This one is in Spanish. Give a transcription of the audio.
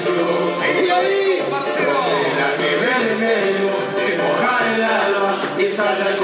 Marcelo. La que ve de negro, que moja el alba y sale al